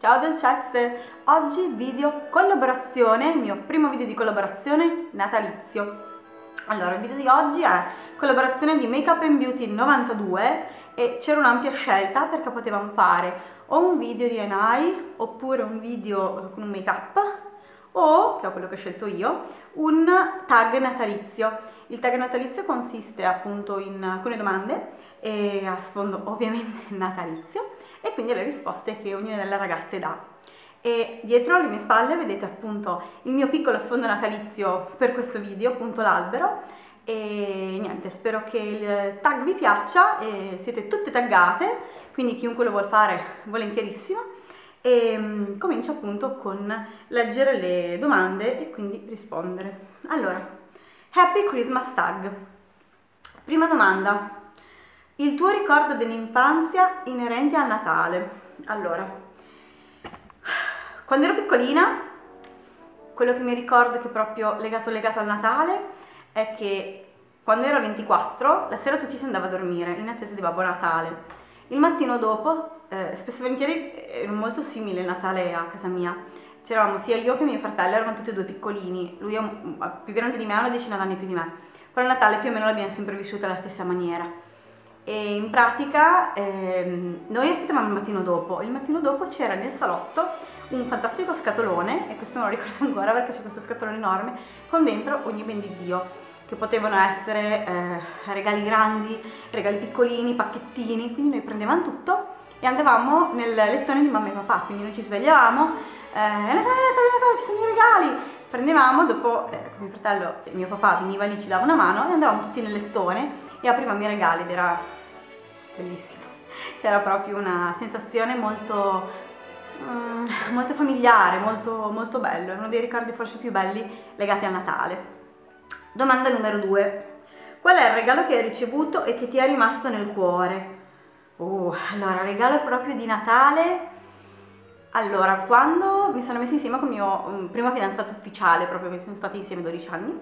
Ciao dolcezze! Oggi video collaborazione, il mio primo video di collaborazione natalizio. Allora, il video di oggi è collaborazione di Makeup Beauty 92 e c'era un'ampia scelta perché potevamo fare o un video di NI oppure un video con un make up o, che è quello che ho scelto io, un tag natalizio. Il tag natalizio consiste appunto in alcune domande e a sfondo ovviamente natalizio e quindi le risposte che ognuna delle ragazze dà. E dietro alle mie spalle vedete appunto il mio piccolo sfondo natalizio per questo video, appunto l'albero e niente, spero che il tag vi piaccia e siete tutte taggate, quindi chiunque lo vuole fare volentierissimo e um, comincio appunto con leggere le domande e quindi rispondere. Allora, Happy Christmas Tag. Prima domanda. Il tuo ricordo dell'infanzia inerente al Natale. Allora, quando ero piccolina, quello che mi ricordo che è proprio legato, legato al Natale è che quando ero 24, la sera tutti si andava a dormire in attesa di Babbo Natale. Il mattino dopo, eh, spesso e volentieri era molto simile il Natale a casa mia. C'eravamo sia io che mio fratello, eravamo tutti e due piccolini. Lui è più grande di me, ha una decina d'anni più di me. Però Natale più o meno l'abbiamo sempre vissuto alla stessa maniera e in pratica ehm, noi aspettavamo il mattino dopo, il mattino dopo c'era nel salotto un fantastico scatolone, e questo me lo ricordo ancora perché c'è questo scatolone enorme, con dentro ogni ben di Dio, che potevano essere eh, regali grandi, regali piccolini, pacchettini, quindi noi prendevamo tutto e andavamo nel lettone di mamma e papà, quindi noi ci svegliavamo, eh, Natale, Natale, Natale, ci sono i regali, prendevamo, dopo eh, mio fratello e mio papà veniva lì, ci dava una mano e andavamo tutti nel lettone e aprivamo i regali ed era bellissimo. Era proprio una sensazione molto, mm, molto familiare, molto, molto bello, è uno dei ricordi forse più belli legati a Natale. Domanda numero due. Qual è il regalo che hai ricevuto e che ti è rimasto nel cuore? Oh, allora, regalo proprio di Natale allora, quando mi sono messa insieme con il mio um, primo fidanzato ufficiale, proprio che sono stati insieme 12 anni,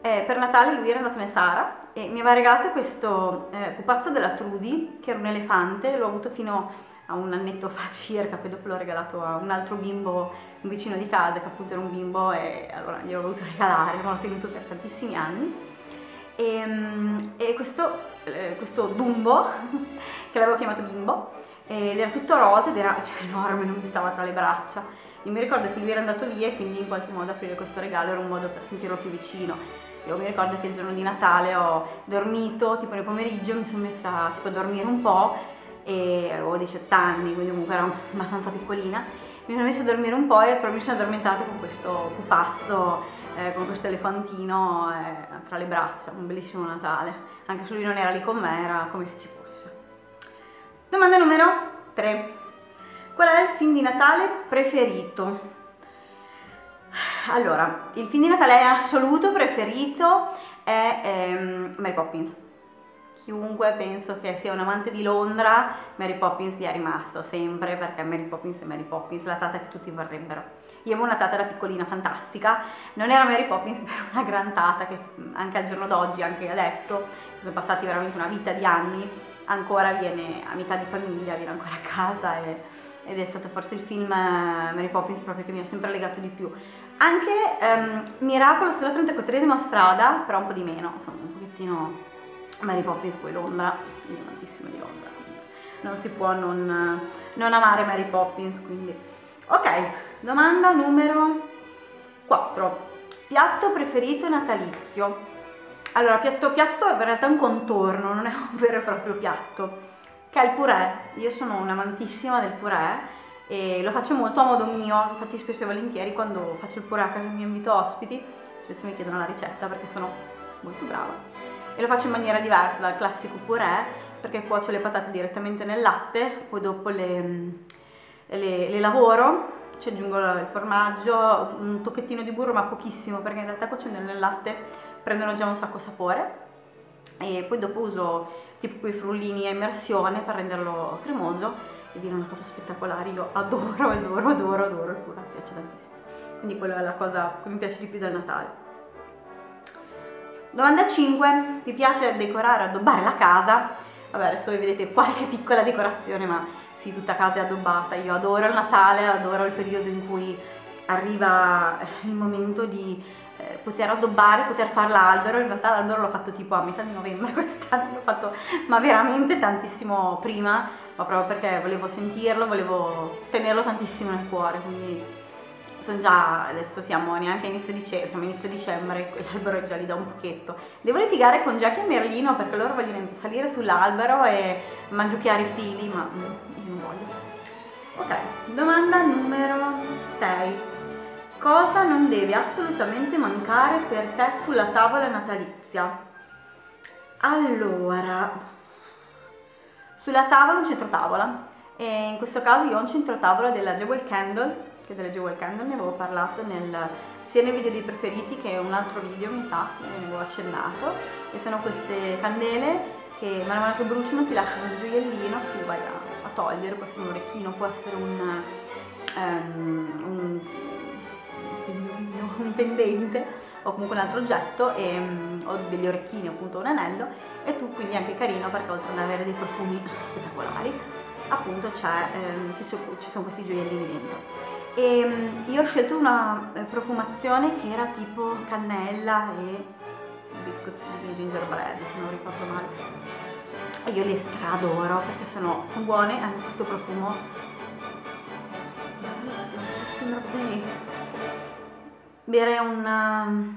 eh, per Natale lui era andato nel Sahara e mi aveva regalato questo eh, pupazzo della Trudy, che era un elefante, l'ho avuto fino a un annetto fa circa, poi dopo l'ho regalato a un altro bimbo, un vicino di casa che appunto era un bimbo e allora gliel'ho voluto regalare, l'ho tenuto per tantissimi anni. E, ehm, e questo, eh, questo Dumbo, che l'avevo chiamato Bimbo, ed era tutto rosa ed era cioè, enorme, non mi stava tra le braccia. Io mi ricordo che lui era andato via e quindi in qualche modo aprire questo regalo era un modo per sentirlo più vicino. Io mi ricordo che il giorno di Natale ho dormito, tipo nel pomeriggio mi sono messa tipo, a dormire un po' e avevo 18 anni, quindi comunque ero abbastanza piccolina. Mi sono messa a dormire un po' e poi mi sono addormentata con questo pupazzo, eh, con questo elefantino eh, tra le braccia, un bellissimo Natale. Anche se lui non era lì con me, era come se ci fosse. Domanda numero 3. Qual è il film di Natale preferito? Allora, il film di Natale assoluto preferito è ehm, Mary Poppins. Chiunque penso che sia un amante di Londra, Mary Poppins gli è rimasto sempre perché Mary Poppins è Mary Poppins, la tata che tutti vorrebbero. Io avevo una tata da piccolina fantastica, non era Mary Poppins, ma era una gran tata che anche al giorno d'oggi, anche adesso, sono passati veramente una vita di anni, ancora viene amica di famiglia, viene ancora a casa e, ed è stato forse il film eh, Mary Poppins proprio che mi ha sempre legato di più. Anche um, Miracolo sulla 34esima strada, però un po' di meno, insomma un pochettino Mary Poppins poi Londra, io amantissima di Londra, non si può non, non amare Mary Poppins, quindi... Ok, domanda numero 4. Piatto preferito natalizio? Allora, piatto piatto è in realtà un contorno, non è un vero e proprio piatto, che è il purè. Io sono un'amantissima del purè e lo faccio molto a modo mio, infatti spesso e volentieri quando faccio il purè a casa mi invito ospiti, spesso mi chiedono la ricetta perché sono molto brava. E lo faccio in maniera diversa dal classico purè, perché cuocio le patate direttamente nel latte, poi dopo le, le, le lavoro ci aggiungo il formaggio, un tocchettino di burro ma pochissimo perché in realtà cuocendo nel latte prendono già un sacco sapore. E poi dopo uso tipo quei frullini a immersione per renderlo cremoso e dire una cosa spettacolare, io adoro, adoro, adoro, adoro il purè, mi piace tantissimo. Quindi quella è la cosa che mi piace di più del Natale Domanda 5, ti piace decorare, addobbare la casa? Vabbè adesso vi vedete qualche piccola decorazione ma sì, tutta casa è addobbata. Io adoro il Natale, adoro il periodo in cui arriva il momento di eh, poter addobbare, poter fare l'albero. In realtà l'albero l'ho fatto tipo a metà di novembre quest'anno, l'ho fatto ma veramente tantissimo prima, ma proprio perché volevo sentirlo, volevo tenerlo tantissimo nel cuore, quindi sono già, adesso siamo neanche a inizio dicembre, siamo a inizio dicembre, l'albero è già lì da un pochetto. Devo litigare con Jackie e Merlino perché loro vogliono salire sull'albero e mangiucchiare i fili, ma io non voglio. Ok, domanda numero 6. Cosa non deve assolutamente mancare per te sulla tavola natalizia? Allora, sulla tavola un centro tavola e in questo caso io ho un centro tavola della Jewel Candle che delle Jewel Candle ne avevo parlato nel, sia nei video dei preferiti che un altro video mi sa, ne avevo accennato e sono queste candele che man mano che bruciano ti lasciano un gioiellino che tu vai a, a togliere, può essere un orecchino, può essere un, um, un, un pendente o comunque un altro oggetto e, um, o degli orecchini appunto un anello e tu quindi è anche carino perché oltre ad avere dei profumi spettacolari appunto um, ci, sono, ci sono questi gioiellini dentro e ehm, io ho scelto una eh, profumazione che era tipo cannella e biscottini e gingerbread se non ricordo male. E io le stradoro perché sono, sono buone hanno questo profumo. Sembra di bere un,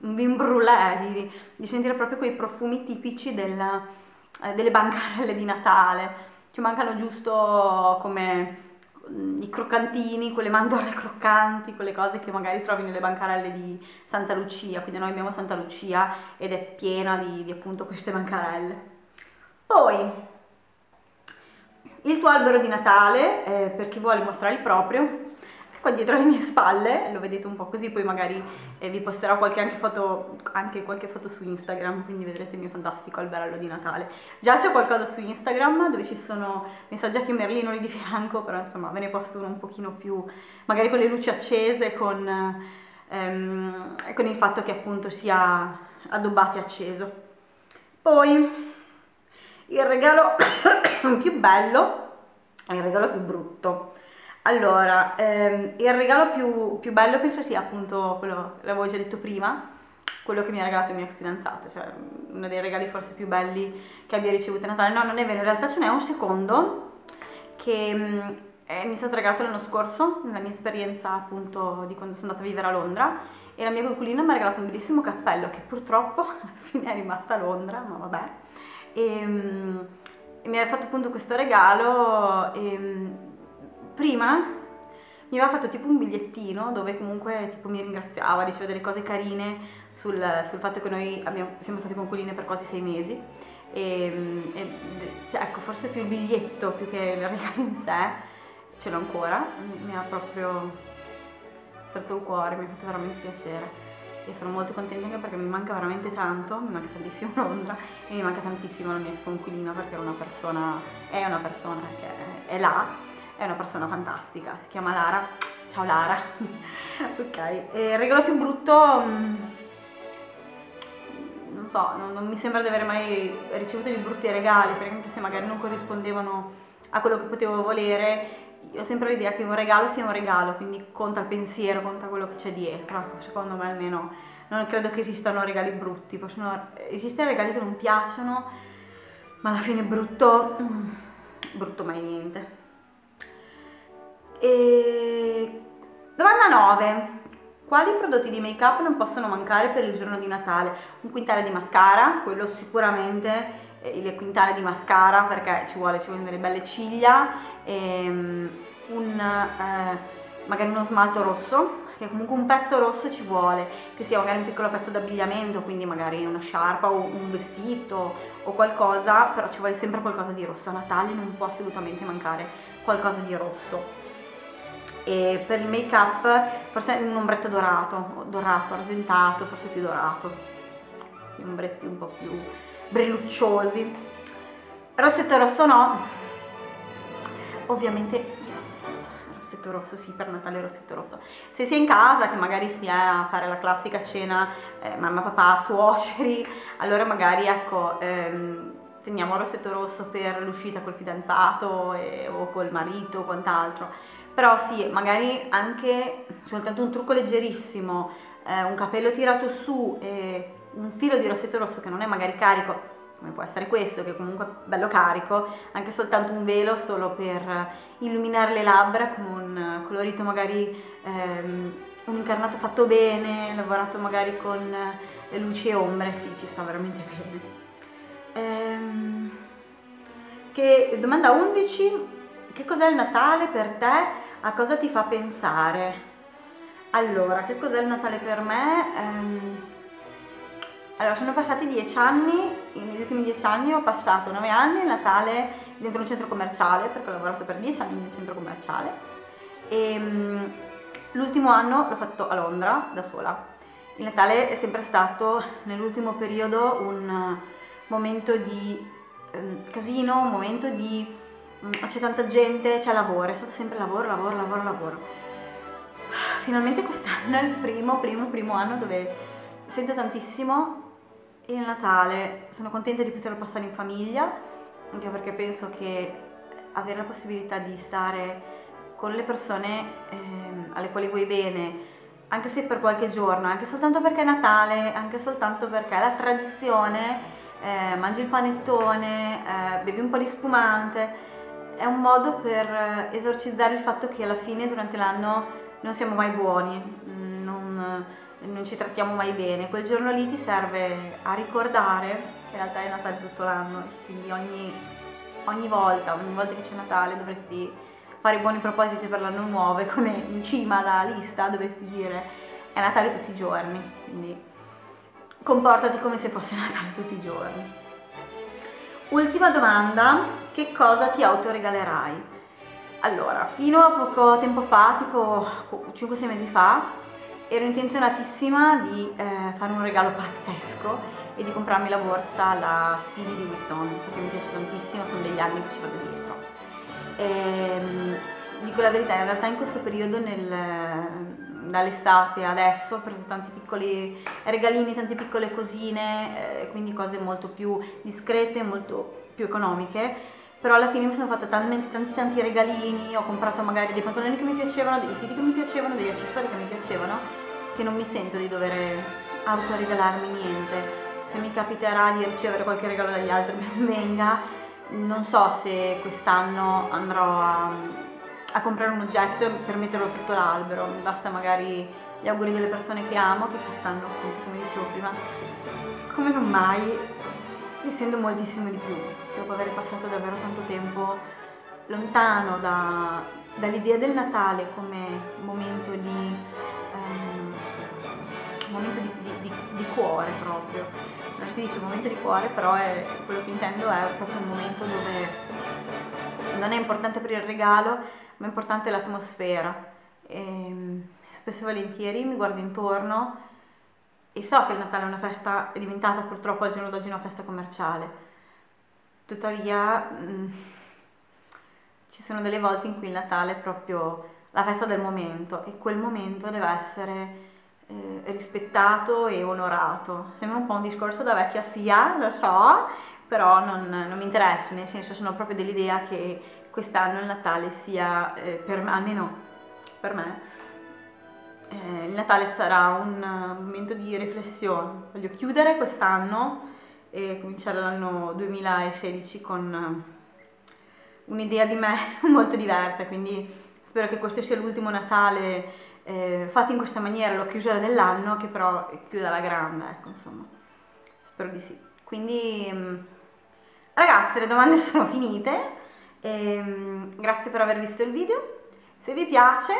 un vin brûlé di, di, sentire proprio quei profumi tipici del, eh, delle bancarelle di Natale. Ci mancano giusto come i croccantini, quelle mandorle croccanti, quelle cose che magari trovi nelle bancarelle di Santa Lucia, quindi noi abbiamo Santa Lucia ed è piena di, di appunto queste bancarelle. Poi il tuo albero di Natale, eh, per chi vuole mostrare il proprio, qua dietro le mie spalle, lo vedete un po' così, poi magari eh, vi posterò qualche anche, foto, anche qualche foto su Instagram, quindi vedrete il mio fantastico alberello di Natale. Già c'è qualcosa su Instagram dove ci sono messaggi anche merlino lì di fianco, però insomma ve ne posto uno un pochino più, magari con le luci accese, con, ehm, con il fatto che appunto sia addobbato e acceso. Poi il regalo più bello è il regalo più brutto allora, ehm, il regalo più, più, bello penso sia appunto quello, l'avevo già detto prima, quello che mi ha regalato il mio ex fidanzato, cioè uno dei regali forse più belli che abbia ricevuto a Natale. No, non è vero, in realtà ce n'è un secondo che mm, eh, mi è stato regalato l'anno scorso, nella mia esperienza appunto di quando sono andata a vivere a Londra e la mia coinquilina mi ha regalato un bellissimo cappello che purtroppo alla fine è rimasta a Londra, ma vabbè. E, mm, e mi ha fatto appunto questo regalo e mm, prima mi aveva fatto tipo un bigliettino dove comunque tipo mi ringraziava, diceva delle cose carine sul, sul fatto che noi abbiamo, siamo stati conquiline per quasi sei mesi. E, e cioè, ecco, forse più il biglietto più che il regalo in sé, ce l'ho ancora, mi ha proprio fatto il cuore, mi ha fatto veramente piacere. E sono molto contenta anche perché mi manca veramente tanto, mi manca tantissimo Londra e mi manca tantissimo la mia ex conquilina perché è una persona, è una persona che è là è una persona fantastica, si chiama Lara. Ciao Lara. ok, e il regalo più brutto... Mm, non so, non, non, mi sembra di aver mai ricevuto dei brutti regali, perché anche se magari non corrispondevano a quello che potevo volere, ho sempre l'idea che un regalo sia un regalo, quindi conta il pensiero, conta quello che c'è dietro, secondo me almeno non credo che esistano regali brutti, possono esistere regali che non piacciono, ma alla fine brutto, mm, brutto mai niente. E... Domanda 9. Quali prodotti di make up non possono mancare per il giorno di Natale? Un quintale di mascara, quello sicuramente, eh, il quintale di mascara perché ci vuole, ci vogliono delle belle ciglia, ehm, un, eh, magari uno smalto rosso, che comunque un pezzo rosso ci vuole, che sia magari un piccolo pezzo d'abbigliamento, quindi magari una sciarpa o un vestito o qualcosa, però ci vuole sempre qualcosa di rosso. A Natale non può assolutamente mancare qualcosa di rosso e per il make up forse un ombretto dorato, dorato, argentato, forse più dorato, questi ombretti un po' più brillucciosi. Rossetto rosso no, ovviamente yes, rossetto rosso sì, per Natale rossetto rosso. Se si è in casa, che magari si è a fare la classica cena eh, mamma, papà, suoceri, allora magari ecco... Ehm, teniamo il rossetto rosso per l'uscita col fidanzato e, o col marito o quant'altro, però sì, magari anche soltanto un trucco leggerissimo, eh, un capello tirato su e un filo di rossetto rosso che non è magari carico, come può essere questo, che è comunque bello carico, anche soltanto un velo solo per illuminare le labbra con un colorito magari ehm, un incarnato fatto bene, lavorato magari con le luci e ombre, sì, ci sta veramente bene. Ehm, che, domanda 11, che cos'è il Natale per te? A cosa ti fa pensare? Allora, che cos'è il Natale per me? Ehm, allora, sono passati dieci anni, negli ultimi dieci anni ho passato nove anni il Natale dentro un centro commerciale, perché ho lavorato per dieci anni in un centro commerciale, e um, l'ultimo anno l'ho fatto a Londra, da sola. Il Natale è sempre stato, nell'ultimo periodo, un momento di um, casino, un momento di... Um, c'è tanta gente, c'è lavoro, è stato sempre lavoro, lavoro, lavoro, lavoro. Finalmente quest'anno è il primo, primo, primo anno dove sento tantissimo il Natale sono contenta di poterlo passare in famiglia, anche perché penso che avere la possibilità di stare con le persone eh, alle quali vuoi bene, anche se per qualche giorno, anche soltanto perché è Natale, anche soltanto perché è la tradizione, eh, mangi il panettone, eh, bevi un po' di spumante, è un modo per esorcizzare il fatto che alla fine durante l'anno non siamo mai buoni, non, non ci trattiamo mai bene, quel giorno lì ti serve a ricordare che in realtà è Natale tutto l'anno, quindi ogni, ogni volta, ogni volta che c'è Natale dovresti fare buoni propositi per l'anno nuovo e come in cima alla lista dovresti dire è Natale tutti i giorni, quindi comportati come se fosse Natale tutti i giorni. Ultima domanda, che cosa ti autoregalerai? Allora, fino a poco tempo fa, tipo 5-6 mesi fa, ero intenzionatissima di eh, fare un regalo pazzesco e di comprarmi la borsa, la Speedy di Vuitton, perché mi piace tantissimo, sono degli anni che ci vado dietro. E, ehm, dico la verità, in realtà in questo periodo, nel, dall'estate adesso, ho preso tanti piccoli regalini, tante piccole cosine, eh, quindi cose molto più discrete, molto più economiche, però alla fine mi sono fatta talmente tanti tanti regalini, ho comprato magari dei pantaloni che mi piacevano, dei vestiti che mi piacevano, degli accessori che mi piacevano, che non mi sento di dover autoregalarmi niente. Se mi capiterà di ricevere qualche regalo dagli altri, ben venga. Non so se quest'anno andrò a, a comprare un oggetto per metterlo sotto l'albero, mi basta magari gli auguri delle persone che amo, che quest'anno, appunto, come dicevo prima, come non mai essendo moltissimo di più, dopo aver passato davvero tanto tempo lontano da, dall'idea del Natale come momento di, um, momento di, di, di, cuore proprio. Non si dice momento di cuore, però è, quello che intendo è proprio un momento dove non è importante per il regalo, ma è importante l'atmosfera. E, spesso e volentieri mi guardo intorno e so che il Natale è una festa, è diventata purtroppo al giorno d'oggi una festa commerciale. Tuttavia mh, mm, ci sono delle volte in cui il Natale è proprio la festa del momento e quel momento deve essere eh, rispettato e onorato. Sembra un po' un discorso da vecchia zia, lo so, però non, non mi interessa, nel senso sono proprio dell'idea che quest'anno il Natale sia, eh, per me, almeno per me, eh, il Natale sarà un momento di riflessione. Voglio chiudere quest'anno e cominciare l'anno 2016 con un'idea di me molto diversa, quindi spero che questo sia l'ultimo Natale eh, fatto in questa maniera, lo chiusura dell'anno, che però chiuda la grande, ecco, insomma, spero di sì. Quindi, mm, ragazze, le domande sono finite, ehm, grazie per aver visto il video, se vi piace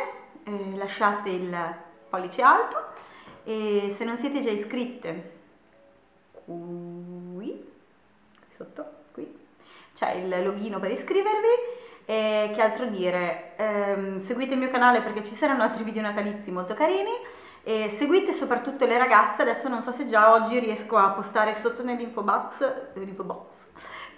eh, lasciate il pollice alto. E se non siete già iscritte qui sotto qui c'è il login per iscrivervi. E che altro dire? Ehm, seguite il mio canale perché ci saranno altri video natalizi molto carini e seguite soprattutto le ragazze adesso non so se già oggi riesco a postare sotto nell'info box, box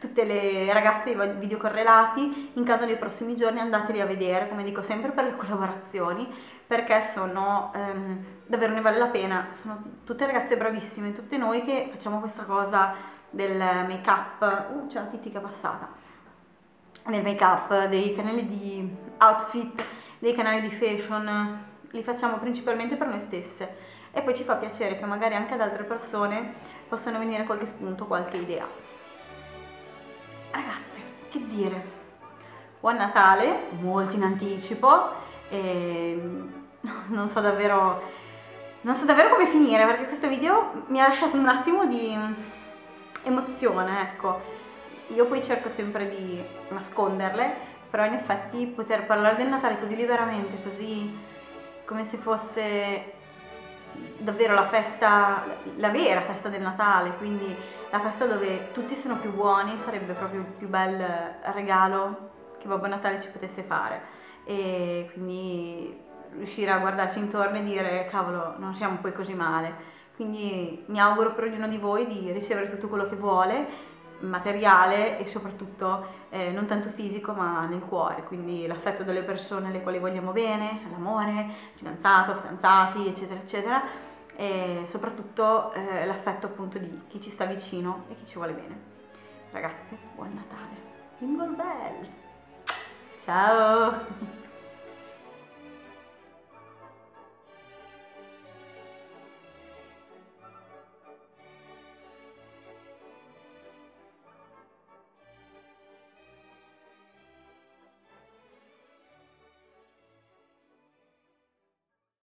tutte le ragazze i video correlati, in caso nei prossimi giorni andateli a vedere, come dico sempre per le collaborazioni, perché sono ehm, davvero ne vale la pena, sono tutte ragazze bravissime, tutte noi che facciamo questa cosa del make up, uh c'è la titica passata, del make up, dei canali di outfit, dei canali di fashion, li facciamo principalmente per noi stesse e poi ci fa piacere che magari anche ad altre persone possano venire qualche spunto, qualche idea. Ragazzi, che dire? Buon Natale, molto in anticipo e non so davvero non so davvero come finire perché questo video mi ha lasciato un attimo di emozione, ecco. Io poi cerco sempre di nasconderle, però in effetti poter parlare del Natale così liberamente, così come se fosse davvero la festa, la vera festa del Natale, quindi la festa dove tutti sono più buoni, sarebbe proprio il più bel regalo che Babbo Natale ci potesse fare. E quindi riuscire a guardarci intorno e dire cavolo, non siamo poi così male. Quindi mi auguro per ognuno di voi di ricevere tutto quello che vuole, materiale e soprattutto eh, non tanto fisico ma nel cuore, quindi l'affetto delle persone alle quali vogliamo bene, l'amore, fidanzato, fidanzati, eccetera, eccetera, e soprattutto eh, l'affetto appunto di chi ci sta vicino e chi ci vuole bene. Ragazzi, buon Natale! Jingle bell! Ciao!